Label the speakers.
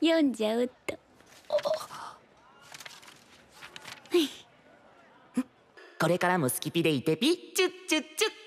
Speaker 1: 読んじゃうと。
Speaker 2: これからもスキピでいてピッチュッチュッチュッ。